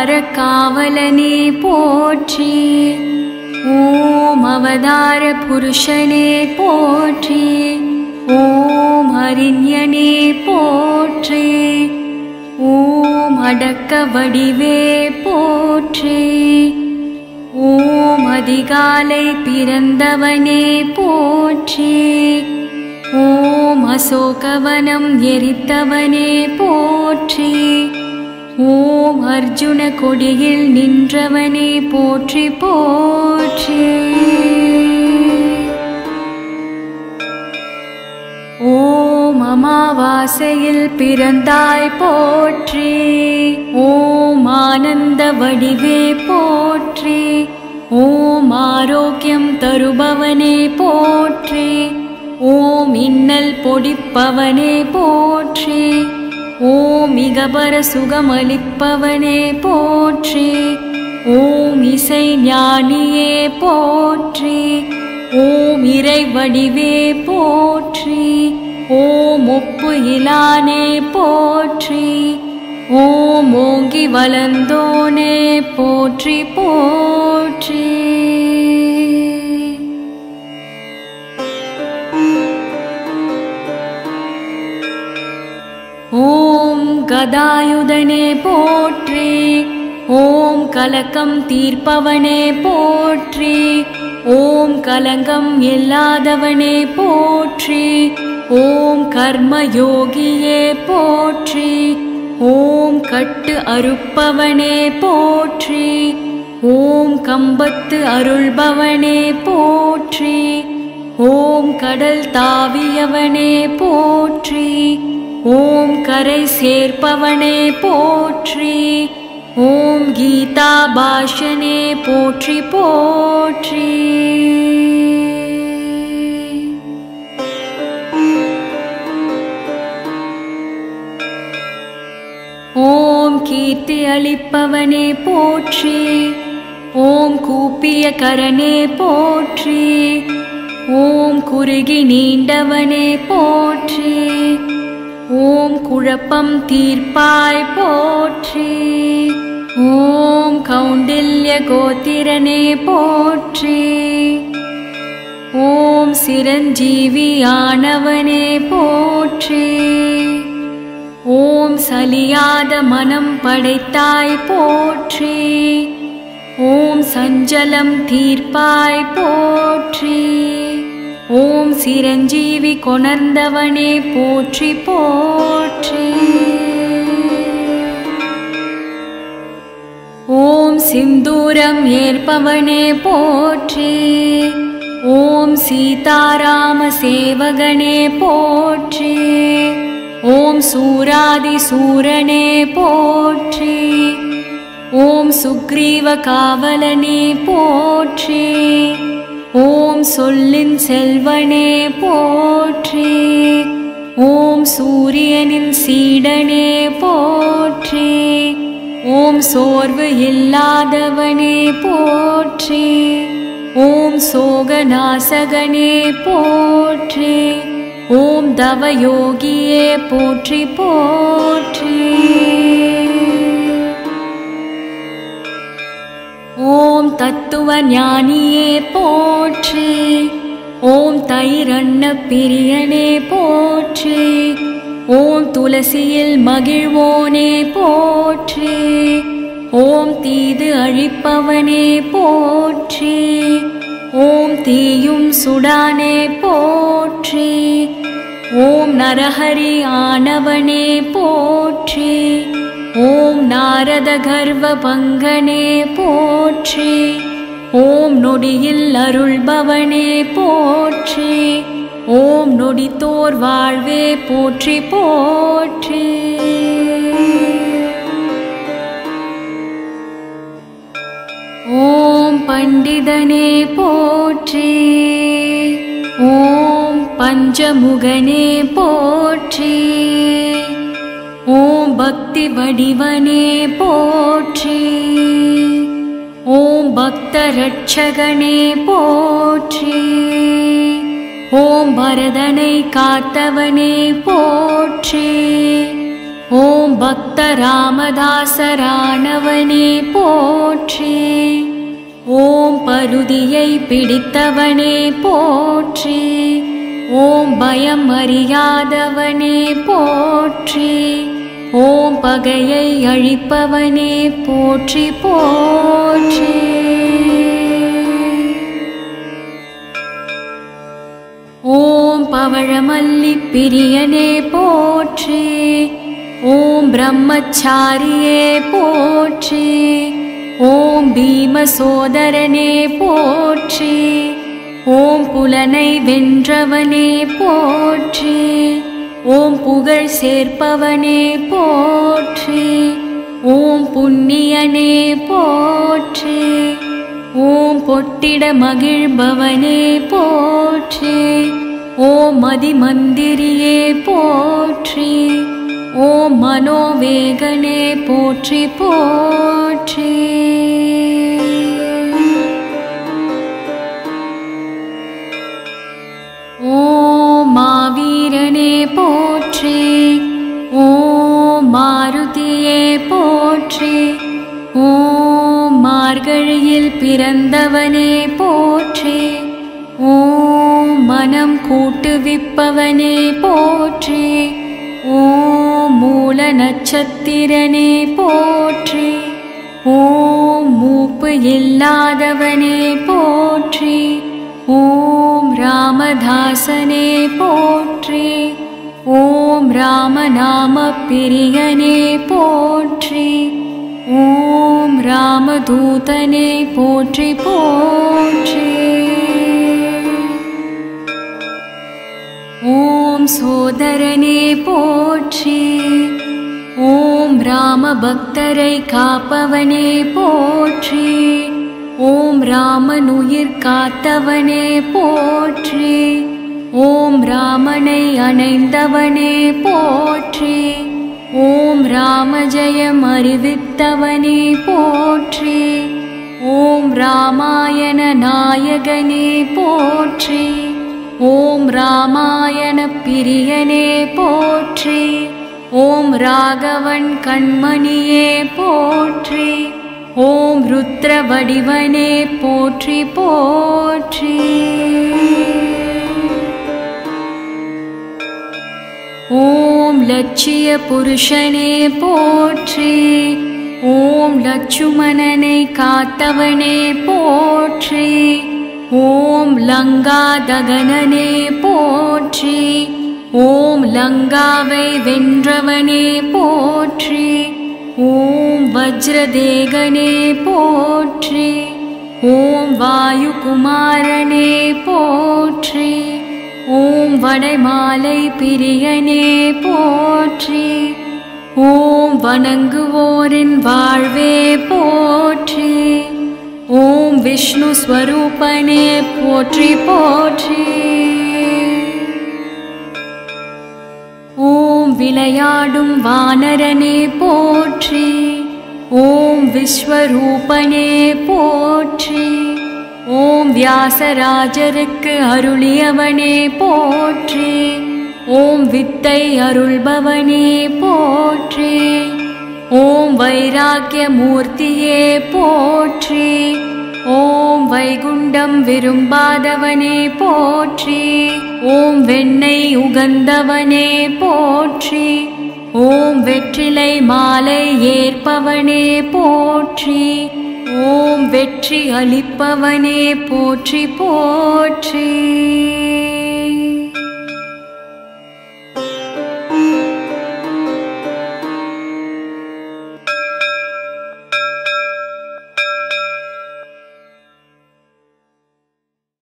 ஓம் போற்றி. ஓம் அவதார புருஷனே போற்றி. ஓம் ஹரிண்யனே போற்றி. ஓம் அடக்க வடிவே போற்றி. ஓம் அதிகாலை பிறந்தவனே போற்றி. ஓம் அசோகவனம் எரித்தவனே போற்றி. ஓம் அர்ஜுன கொடியில் நின்றவனே போற்றி போற்றி. ஓம் அமாவாசையில் பிறந்தாய் போற்றி. ஓம் ஆனந்த வடிவே போற்றி. ஓம் ஆரோக்கியம் தருபவனே போற்றி. ஓம் இன்னல் பொடிப்பவனே போற்றி. ஓமிகபர சுகமளிப்பவனே போற்றி. ஓம் இசை ஞானியே போற்றி. ஓம் இறை வடிவே போற்றி. ஓம் ஒப்பு இலானே போற்றி. ஓம் ஓங்கி வளர்ந்தோனே போற்றி போற்றி. கதாயுதனே போற்றி. ஓம் கலக்கம் தீர்ப்பவனே போற்றி. ஓம் கலங்கம் இல்லாதவனே போற்றி. ஓம் கர்மயோகியே போற்றி. ஓம் கட்டு அறுப்பவனே போற்றி. ஓம் கம்பத்து அருள்பவனே போற்றி. ஓம் கடல் தாவியவனே போற்றி. ஓம் கரை சேர்ப்பவனே போற்றி ஓம் கீதா பாஷனே போற்றி போற்றி. ஓம் கீர்த்தி அளிப்பவனே போற்றி ஓம் கூப்பிய கரனே போற்றி ஓம் குறுகி நீண்டவனே போற்றி. ஓம் குழப்பம் தீர்ப்பாய் போற்றி. ஓம் கௌண்டில்ய கோத்திரனே போற்றி. ஓம் சிரஞ்சீவியானவனே போற்றி. ஓம் சலியாத மனம் படைத்தாய் போற்றி. ஓம் சஞ்சலம் தீர்ப்பாய் போற்றி. ஓம் சிரஞ்சீவி கொணர்ந்தவனே போற்றி போற்றி. ஓம் சிந்தூரம் ஏற்பவனே போற்றி. ஓம் சீதாராம சேவகனே போற்றி. ஓம் சூராதி சூரனே போற்றி. ஓம் சுக்ரீவ காவலனே போற்றி. சொல்லின் செல்வனே போற்றி. ஓம் சூரியனின் சீடனே போற்றி. ஓம் சோர்வு இல்லாதவனே போற்றி. ஓம் சோகநாசகனே போற்றி. ஓம் தவயோகியே போற்றி போற்றி. ஓம் தத்துவ ஞானியே போற்று. ஓம் தைரண்ண பிரியனே போற்று. ஓம் துளசியில் மகிழ்வோனே போற்று. ஓம் தீது அழிப்பவனே போற்றி. ஓம் தீயும் சுடானே போற்றி. ஓம் நரஹரி ஆனவனே போற்றி. ஓம் நாரத கர்வ பங்கனே போற்றி. ஓம் நொடியில் அருள்பவனே போற்றி. ஓம் நொடித்தோர் வாழ்வே போற்றி போற்றி. ஓம் பண்டிதனே போற்றி. ஓம் பஞ்சமுகனே போற்றி. ஓம் பக் பக்தி வடிவனே போற்றி. ஓம் பக்த ரட்சகனே போற்றி. ஓம் பரதனை காத்தவனே போற்றி. ஓம் பக்த ராமதாசரானவனே போற்றி. ஓம் பருதியை பிடித்தவனே போற்றி. ஓம் பயம் அறியாதவனே போற்றி. ஓம் பகையை அழிப்பவனே போற்றி போற்றி. ஓம் பவழமல்லி பிரியனே போற்றி. ஓம் பிரம்மச்சாரியே போற்றி. ஓம் பீம சோதரனே போற்றி. ஓம் புலனை வென்றவனே போற்றி. ஓம் புகழ் சேர்ப்பவனே போற்றி. ஓம் புண்ணியனே போற்றி. ஓம் பொட்டிட மகிழ்பவனே போற்றி. ஓம் மதிமந்திரியே போற்றி. ஓம் மனோவேகனே போற்றி போற்றி. பிறந்தவனே போற்றி. ஓம் மனம் கூட்டுவிப்பவனே போற்றி. ஓம் மூல நட்சத்திரனே போற்றி. ஓம் மூப்பு இல்லாதவனே போற்றி. ஓம் ராமதாசனே போற்றி. ஓம் ராமநாம பிரியனே போற்றி. ॐ रामदूतने पोट्रि पोट्रि। ॐ सोदरने पोट्रि। ॐ रामभक्तरै कापवने पोट्रि। ॐ रामनुयिर्कातवने पोट्रि। ॐ रामनुयिर्ाववने अणैन्दवने अनैो ॐ राम जय मरिवित्तवने पोक्षि ॐ रामायण नायगने पोक्षि ॐ रामायण प्रियने पोक्षि ॐ राघवन् कण्मणिये कण्मणेक्षि ॐ रुने லட்சிய புருஷனே போற்றி. ஓம் லட்சுமணனை காத்தவனே போற்றி. ஓம் லங்கா தகனனே போற்றி. ஓம் லங்காவை வென்றவனே போற்றி. ஓம் வஜ்ரதேகனே போற்றி. ஓம் வாயுகுமாரனே போற்றி. ஓம் வடைமாலை பிரியனே போற்றி. ஓம் வணங்குவோரின் வாழ்வே போற்றி. ஓம் விஷ்ணு ஸ்வரூபனே போற்றி போற்றி. ஓம் விளையாடும் வானரனே போற்றி. ஓம் விஸ்வரூபனே போற்றி. ஓம் வியாசராஜருக்கு அருளியவனே போற்றி. ஓம் வித்தை அருள்பவனே போற்றி. ஓம் வைராக்கிய மூர்த்தியே போற்றி. ஓம் வைகுண்டம் விரும்பாதவனே போற்றி. ஓம் வெண்ணெய் உகந்தவனே போற்றி. ஓம் வெற்றிலை மாலை ஏற்பவனே போற்றி. ஓம் வெற்றி அளிப்பவனே போற்றி போற்றி.